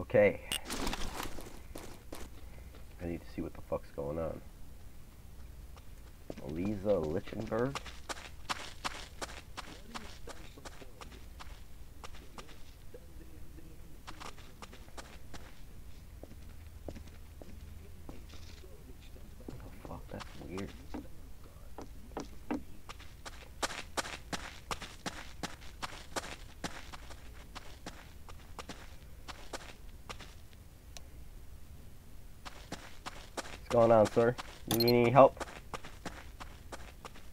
Okay. I need to see what the fuck's going on. Lisa Lichtenberg? Oh fuck, that's weird. What's going on, sir? You need any help?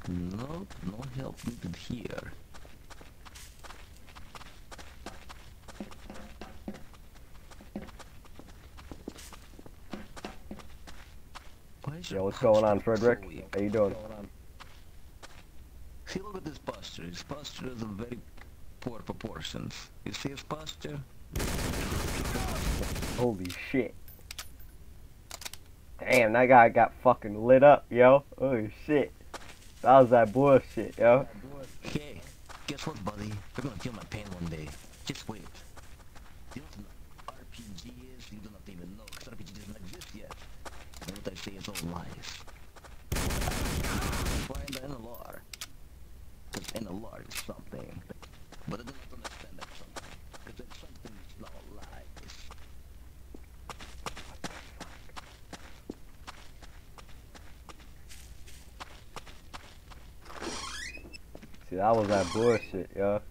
No, no help needed here. Why Yo, what's going on, posture so Frederick? How you doing? See, look at this posture. His posture is in very poor proportions. You see his posture? Holy shit. Damn, that guy got fucking lit up, yo. Oh shit. That was that bullshit, yo. Hey, guess what, buddy? You're gonna feel my pain one day. Just wait. You know what an RPG is? You do not even know, 'cause RPG doesn't exist yet. And what I say is all lies. Find the NLR. Because NLR is something. But I do not understand that something. Because that something is not lies. See, that was that bullshit, yo.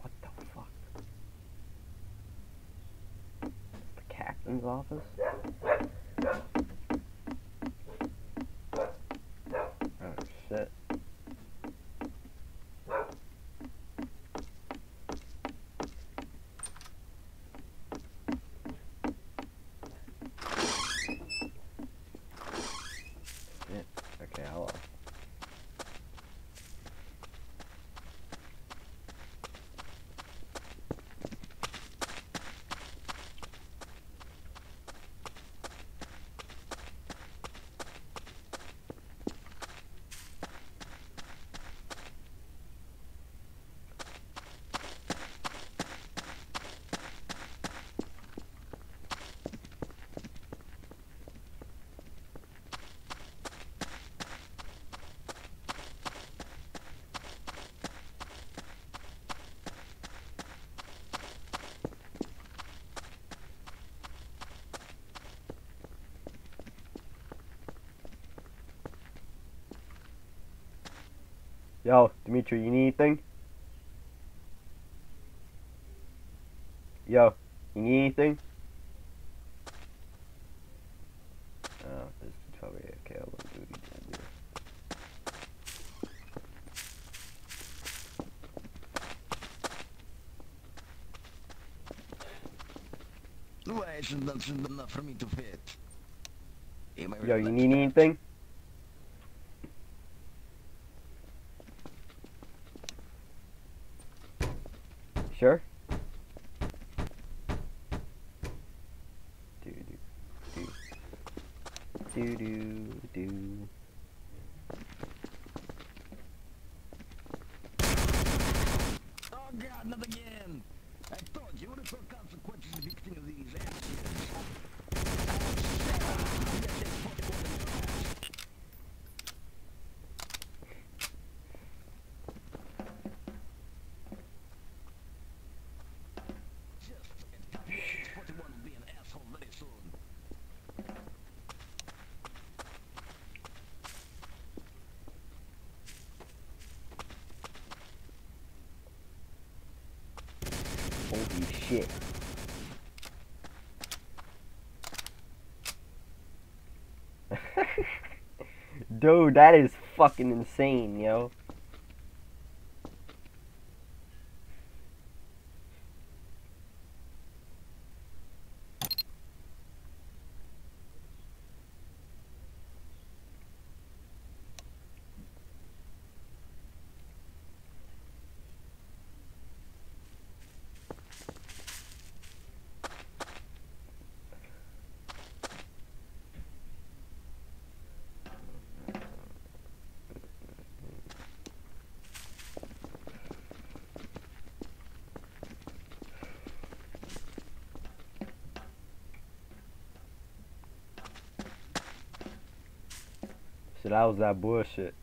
What the fuck? The captain's office? Oh shit. Shit. Okay, hello. Yo, Dimitri, you need anything? Yo, you need anything? Oh, this is probably okay. I'll do what he's gonna do. Why isn't that enough for me to fit? Yo, you need anything? Sure? Do do do do do. Oh god, not again! I told you, what are the consequences of victim of these actions? Just 41 will be an asshole very soon. Holy shit. Dude, that is fucking insane, yo. So that was that bullshit.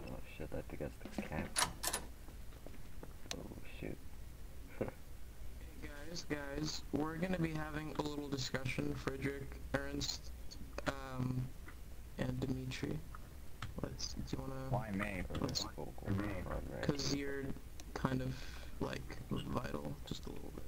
Oh shit, I think that's the cat. Oh shoot. Hey guys, we're gonna be having a little discussion, Frederick, Ernst, um, and Dimitri. Let's, do you wanna, Why me? Let's- Vocal me. primary. cause you're kind of, like, vital, just a little bit.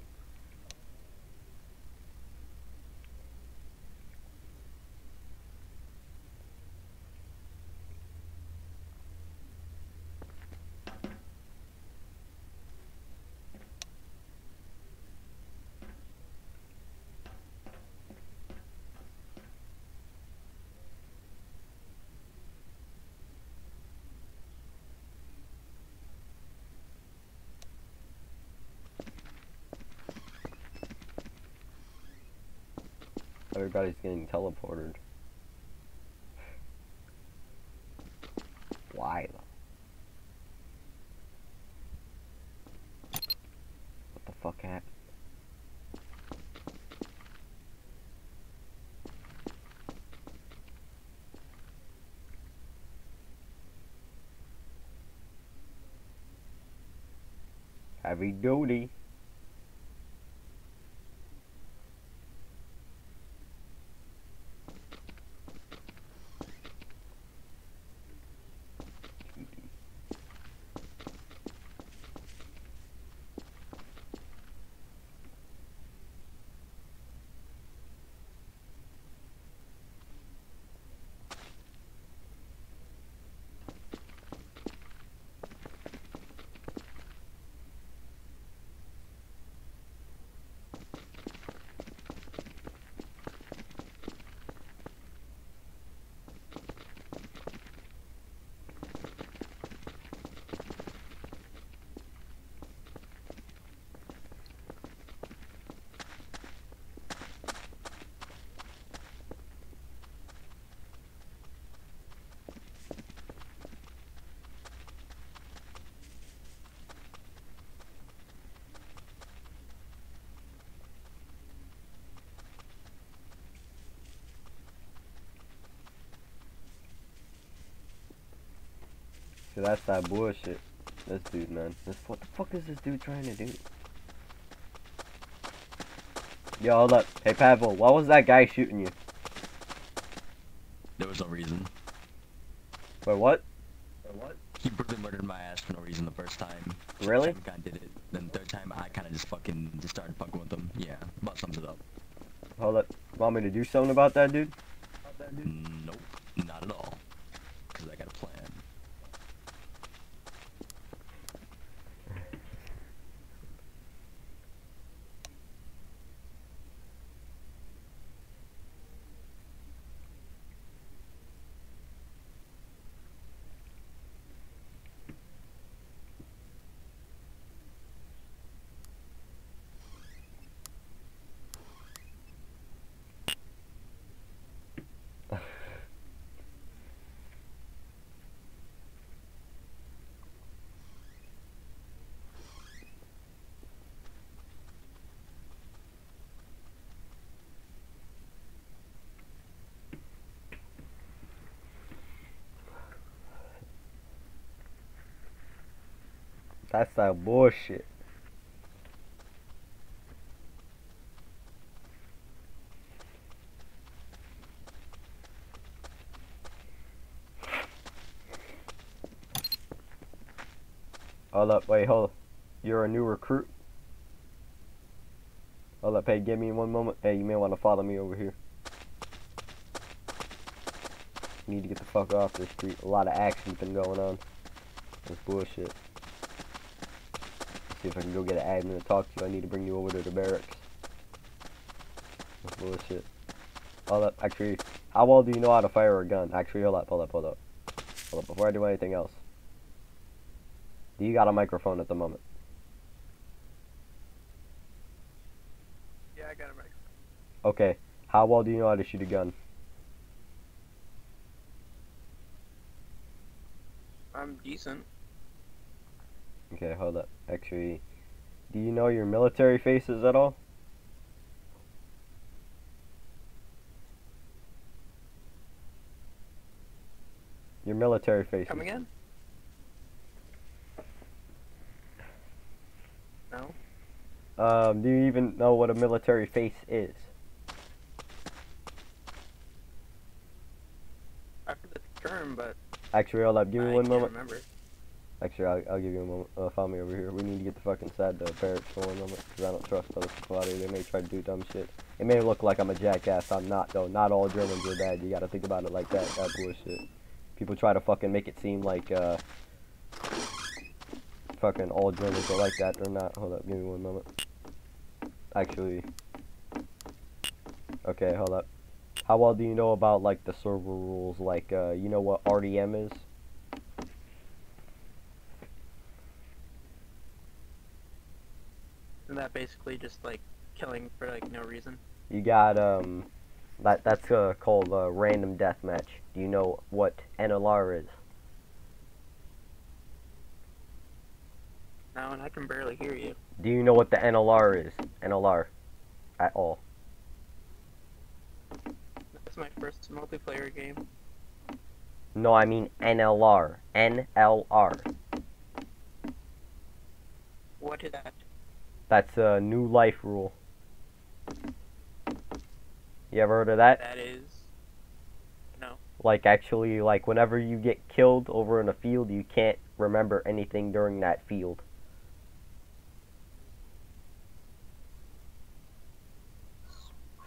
Everybody's getting teleported. Why? What the fuck happened? Heavy duty. So that's that bullshit. This dude, man. This what the fuck is this dude trying to do? Yo, hold up. Hey, Pavel, why was that guy shooting you? There was no reason. Wait, what? Wait, what? He brutally murdered my ass for no reason the first time. Really? Second guy did it. Then the third time I kind of just fucking just started fucking with him. Yeah, about sums it up. Hold up. Want me to do something about that dude? Nope, not at all. Cause I got a plan. That's that bullshit. Hold up, wait, hold up. You're a new recruit? Hold up, hey, give me one moment. Hey, you may want to follow me over here. Need to get the fuck off this street. A lot of action's been going on. That's bullshit see if I can go get an admin to talk to you. I need to bring you over to the barracks. Bullshit. Hold up, actually, how well do you know how to fire a gun? Actually, hold up, hold up, hold up. Hold up, before I do anything else. Do you got a microphone at the moment? Yeah, I got a microphone. Okay, how well do you know how to shoot a gun? I'm decent. Okay, hold up. Actually, do you know your military faces at all? Your military faces. Come again? No. Um, do you even know what a military face is? I heard the term, but Actually, hold up. Give me I one moment. remember. Actually, I'll, I'll give you a moment. Uh, follow me over here. We need to get the fucking sad uh, parrots for a moment, because I don't trust those people out here. They may try to do dumb shit. It may look like I'm a jackass. I'm not, though. Not all Germans are bad. You gotta think about it like that. That bullshit. People try to fucking make it seem like, uh... Fucking all Germans are like that. They're not. Hold up. Give me one moment. Actually... Okay, hold up. How well do you know about, like, the server rules? Like, uh, you know what RDM is? Isn't that basically just like killing for like no reason? You got um that that's uh, called uh, random deathmatch. Do you know what NLR is? No, and I can barely hear you. Do you know what the NLR is? NLR at all? That's my first multiplayer game. No, I mean NLR. NLR. What is that? That's a new life rule. You ever heard of that? That is. No. Like actually like whenever you get killed over in a field, you can't remember anything during that field.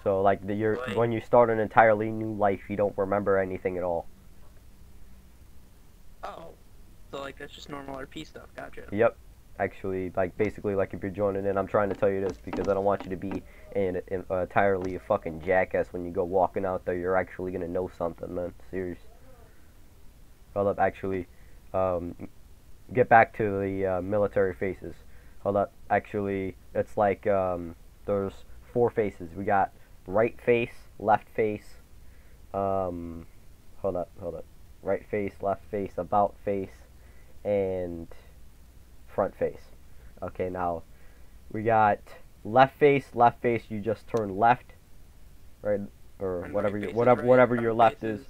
So like the you're when you start an entirely new life, you don't remember anything at all. Oh. So like that's just normal RP stuff. Gotcha. Yep. Actually, like basically, like if you're joining in, I'm trying to tell you this because I don't want you to be an, an entirely a fucking jackass when you go walking out there. You're actually gonna know something, man. Serious. Hold up, actually, um, get back to the uh, military faces. Hold up, actually, it's like um, there's four faces. We got right face, left face. Um, hold up, hold up. Right face, left face, about face, and front face. Okay, now we got left face, left face. You just turn left, right, or whatever right your whatever right, whatever your left is.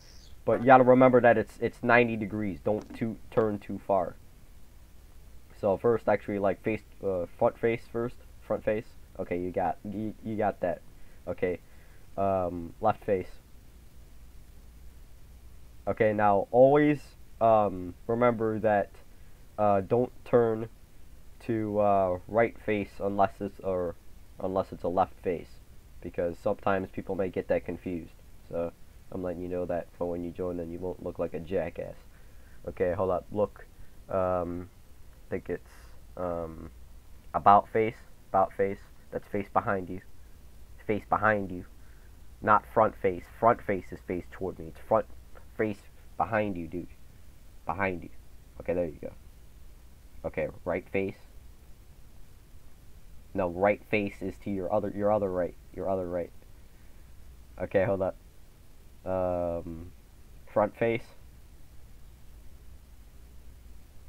But you gotta remember that it's it's 90 degrees. Don't too turn too far. So first, actually, like face uh, front face first, front face. Okay, you got you, you got that. Okay, um, left face. Okay, now always um, remember that uh, don't turn to uh, right face unless it's or unless it's a left face, because sometimes people may get that confused. So I'm letting you know that for when you join, then you won't look like a jackass. Okay, hold up. Look, um, I think it's um, about face, about face. That's face behind you. Face behind you, not front face. Front face is face toward me. It's front face behind you, dude. Behind you. Okay, there you go. Okay, right face. No, right face is to your other your other right. Your other right. Okay, hold up. Um front face.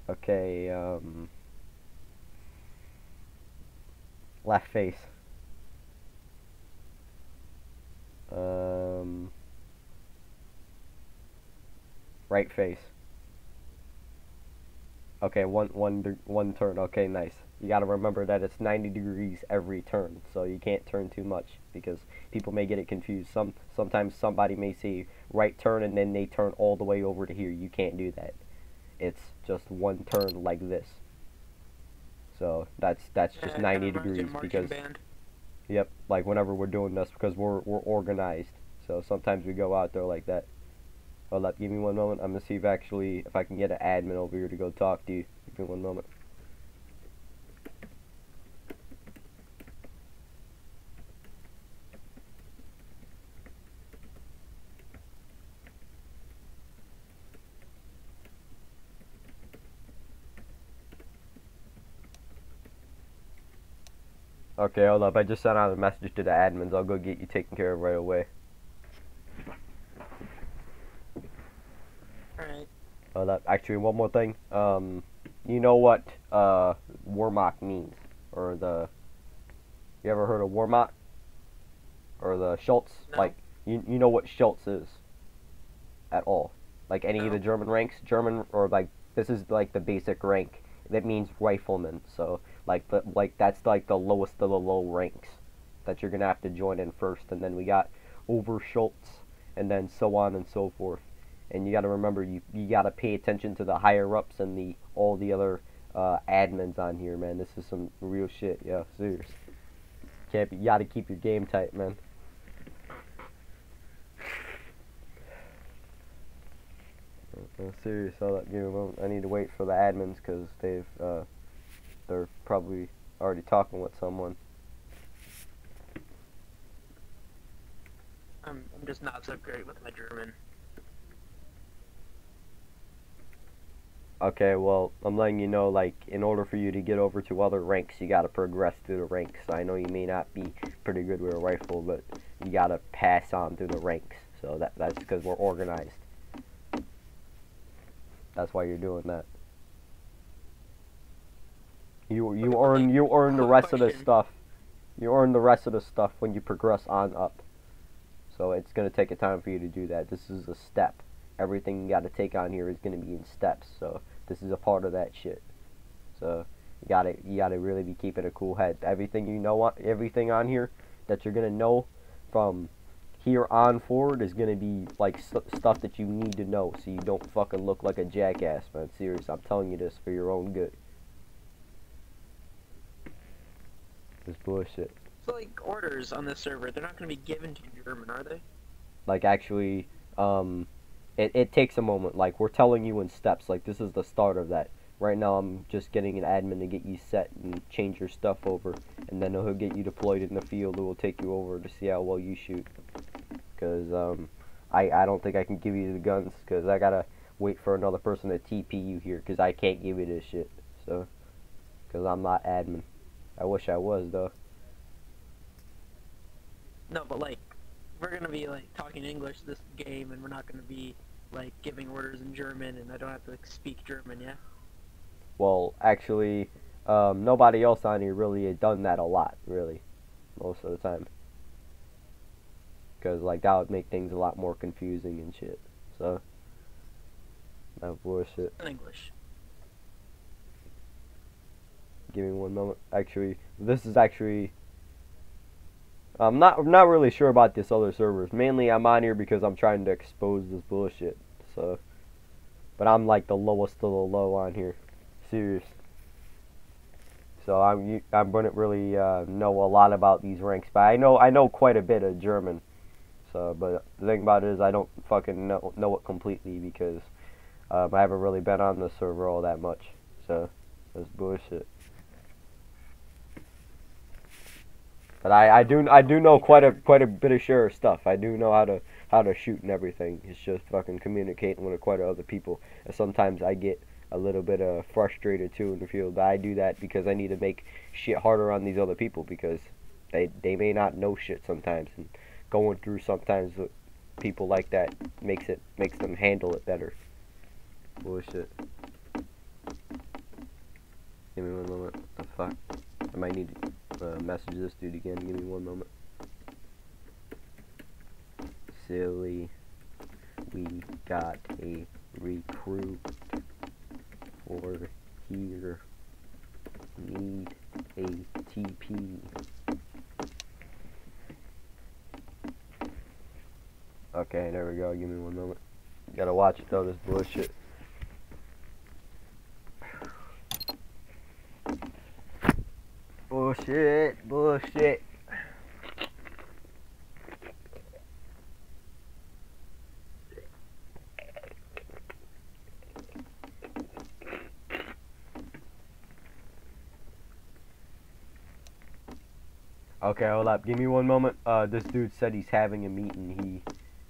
Okay, um left face. Um right face. Okay, one one one turn. Okay, nice. You got to remember that it's 90 degrees every turn, so you can't turn too much because people may get it confused. Some sometimes somebody may say right turn and then they turn all the way over to here. You can't do that. It's just one turn like this. So that's that's just Yeah, 90 kinda reminds you degrees because band. Yep, like whenever we're doing this because we're we're organized. So sometimes we go out there like that. Hold up, give me one moment. I'm gonna see if actually if I can get an admin over here to go talk to you. Give me one moment. Okay, hold up. I just sent out a message to the admins. I'll go get you taken care of right away. Hold up. Actually, one more thing. Um, you know what uh Wehrmacht means, or the you ever heard of Wehrmacht or the Schultz? No. Like you you know what Schultz is at all? Like any of the German ranks, German or like this is like the basic rank that means rifleman. So like the like that's like the lowest of the low ranks that you're gonna have to join in first, and then we got over Schultz, and then so on and so forth. And you got to remember, you you got to pay attention to the higher ups and the all the other uh, admins on here, man. This is some real shit, yeah, serious. Can't be, you got to keep your game tight, man. Uh, uh, serious, I'll let you alone. I need to wait for the admins because they've uh, they're probably already talking with someone. I'm, I'm just not so great with my German. Okay, well, I'm letting you know, like, in order for you to get over to other ranks, you gotta progress through the ranks. I know you may not be pretty good with a rifle, but you gotta pass on through the ranks. So that that's because we're organized. That's why you're doing that. You you earn you earn the rest of the stuff. You earn the rest of the stuff when you progress on up. So it's gonna take a time for you to do that. This is a step. Everything you gotta take on here is gonna be in steps. So this is a part of that shit. So you gotta you gotta really be keeping a cool head. Everything you know, on- everything on here that you're gonna know from here on forward is gonna be like st- stuff that you need to know, so you don't fucking look like a jackass, man. Serious, I'm telling you this for your own good. This bullshit. So like orders on this server, they're not gonna be given to you German, are they? like actually um it, it takes a moment. Like we're telling you in steps. Like this is the start of that. Right now i'm just getting an admin to get you set and change your stuff over and then he'll get you deployed in the field. Who will take you over to see how well you shoot. Because um i i don't think i can give you the guns because i gotta wait for another person to tp you here because i can't give you this shit so. Because i'm not admin. I wish i was though. No, but like, we're gonna be like talking English this game, and we're not gonna be like giving orders in German, and I don't have to like, speak German, yeah. Well, actually, um, nobody else on here really had done that a lot, really, most of the time. Because, like, that would make things a lot more confusing and shit. So, no bullshit. In English. Give me one moment. Actually, this is actually. I'm not I'm not really sure about this other servers. Mainly, I'm on here because I'm trying to expose this bullshit. So, but I'm like the lowest of the low on here. Serious. So I'm I wouldn't really uh, know a lot about these ranks, but I know I know quite a bit of German. So, but the thing about it is I don't fucking know know it completely because um, I haven't really been on the server all that much. So that's bullshit. But I, I do I do know quite a quite a bit of sure stuff. I do know how to how to shoot and everything. It's just fucking communicating with quite a other people. And sometimes I get a little bit uh, frustrated too in the field. I do that because I need to make shit harder on these other people because they they may not know shit sometimes and going through sometimes with people like that makes it makes them handle it better. Bullshit. Give me one moment. The fuck. I might need to uh, message this dude again. Give me one moment. Silly. We got a recruit for here. Need a TP. Okay, there we go. Give me one moment. Gotta watch it though, this bullshit. Bullshit, bullshit. Okay, hold up. Give me one moment. Uh, this dude said he's having a meeting. He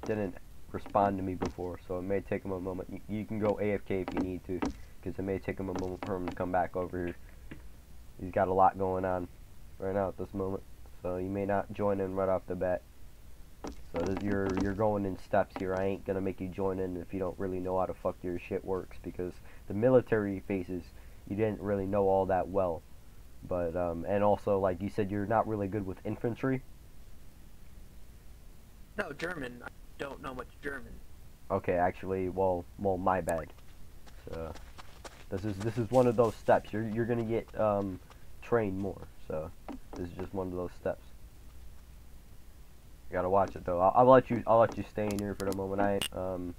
didn't respond to me before, so it may take him a moment. You, you can go AFK if you need to, because it may take him a moment for him to come back over here. He's got a lot going on right now at this moment. So you may not join in right off the bat. So this, you're you're going in steps here. I ain't gonna make you join in if you don't really know how to fuck your shit works because the military phases you didn't really know all that well. But um and also like you said you're not really good with infantry. No, German. I don't know much German. Okay, actually, well, well, my bad. So, this is this is one of those steps. You're you're gonna get um trained more. So, this is just one of those steps. You gotta watch it though. I'll, I'll let you I'll let you stay in here for the moment. I um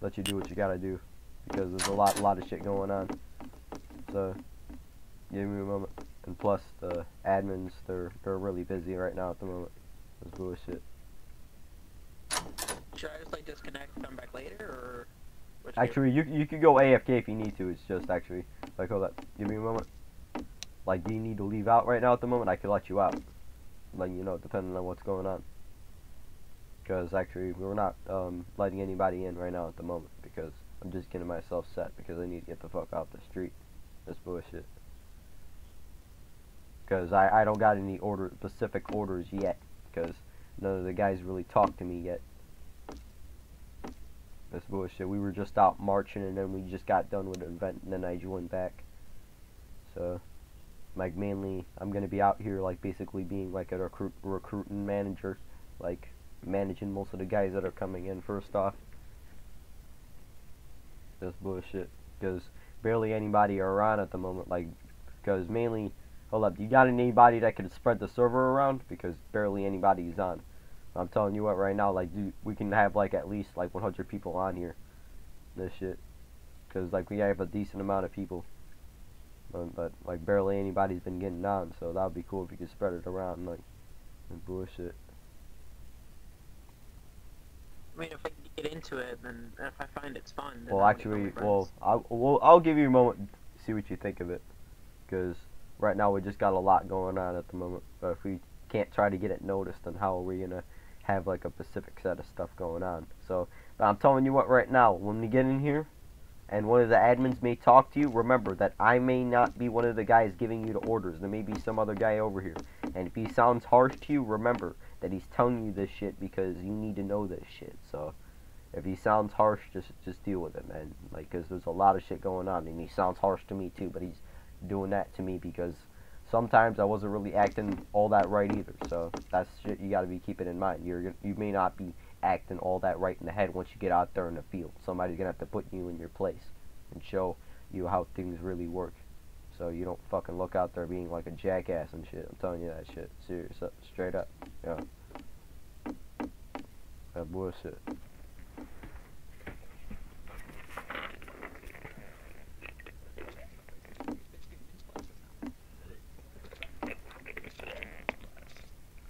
let you do what you gotta do because there's a lot lot of shit going on. So, give me a moment. And plus, the admins they're they're really busy right now at the moment. That's bullshit. Should I just like disconnect and come back later, or? what should I do? Actually, you you could go AFK if you need to. It's just actually like hold up. Give me a moment. Like, do you need to leave out right now at the moment? I could let you out. Letting you know, depending on what's going on. Because actually, we're not um, letting anybody in right now at the moment because I'm just getting myself set because I need to get the fuck out the street. That's bullshit. Because I, I don't got any order specific orders yet. Because none of the guys really talked to me yet. That's bullshit. We were just out marching and then we just got done with the event and then I joined back. So, like mainly, I'm gonna be out here like basically being like a recruit recruiting manager, like managing most of the guys that are coming in first off. That's bullshit. Because barely anybody are around at the moment. Like, because mainly, hold up, you got anybody that could spread the server around? Because barely anybody's on. I'm telling you what, right now, like, dude, we can have like at least like 100 people on here. This shit, because like we have a decent amount of people, but, but like barely anybody's been getting on. So that would be cool if we could spread it around, like, and bullshit. I mean, if I can get into it, then if I find it's fun. Then Well, I'll actually, well, I'll, well, I'll give you a moment, to see what you think of it, because right now we just got a lot going on at the moment. But if we can't try to get it noticed, then how are we gonna have like a specific set of stuff going on? So, I'm telling you what, right now, when we get in here, and one of the admins may talk to you, remember that I may not be one of the guys giving you the orders. There may be some other guy over here, and if he sounds harsh to you, remember that he's telling you this shit because you need to know this shit. So. If he sounds harsh, just just deal with it, man. Like, cause there's a lot of shit going on, and he sounds harsh to me too. But he's doing that to me because sometimes I wasn't really acting all that right either. So that's shit you got to be keeping in mind. You're you may not be acting all that right in the head once you get out there in the field. Somebody's gonna have to put you in your place and show you how things really work. So you don't fucking look out there being like a jackass and shit. I'm telling you that shit. Serious, straight up. Yeah. That bullshit.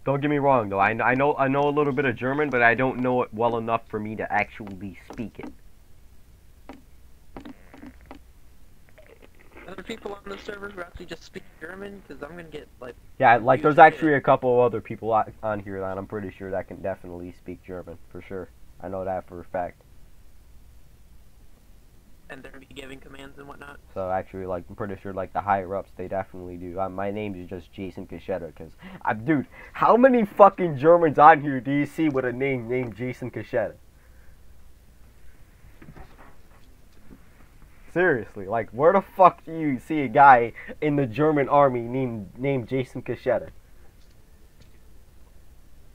Don't get me wrong though. I, I know I know a little bit of German, but I don't know it well enough for me to actually speak it. Other people on the server who actually just speak German, because I'm gonna get like. Yeah, like there's actually a couple of other people on here that I'm pretty sure that can definitely speak German for sure. I know that for a fact. And they're be giving commands and whatnot. So actually, like I'm pretty sure like the higher ups they definitely do. Uh, my name is just Jason Cachetta because I'm dude. How many fucking Germans on here do you see with a name named Jason Cachetta? Seriously, like where the fuck do you see a guy in the German army named named Jason Cachetta?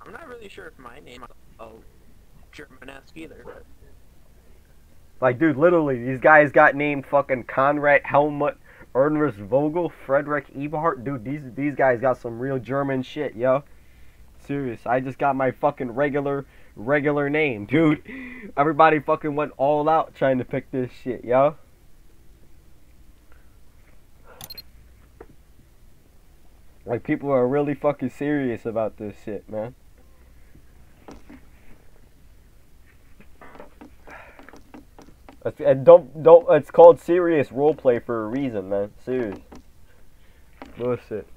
I'm not really sure if my name is oh German-esque either, but Like, dude, literally, these guys got named fucking Conrad Helmut, Ernest Vogel, Frederick Eberhardt. Dude, these these guys got some real German shit, yo. Serious. I just got my fucking regular regular name, dude. Everybody fucking went all out trying to pick this shit, yo. Like people are really fucking serious about this shit, man. And don't don't. It's called serious roleplay for a reason, man. Serious. Bullshit.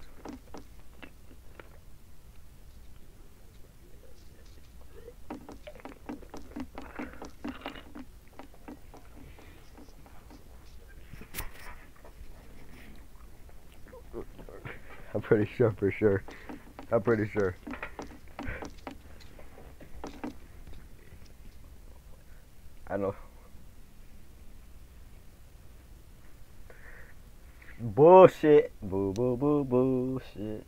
I'm pretty sure for sure. I'm pretty sure. I know. Bullshit. Boo boo boo bullshit.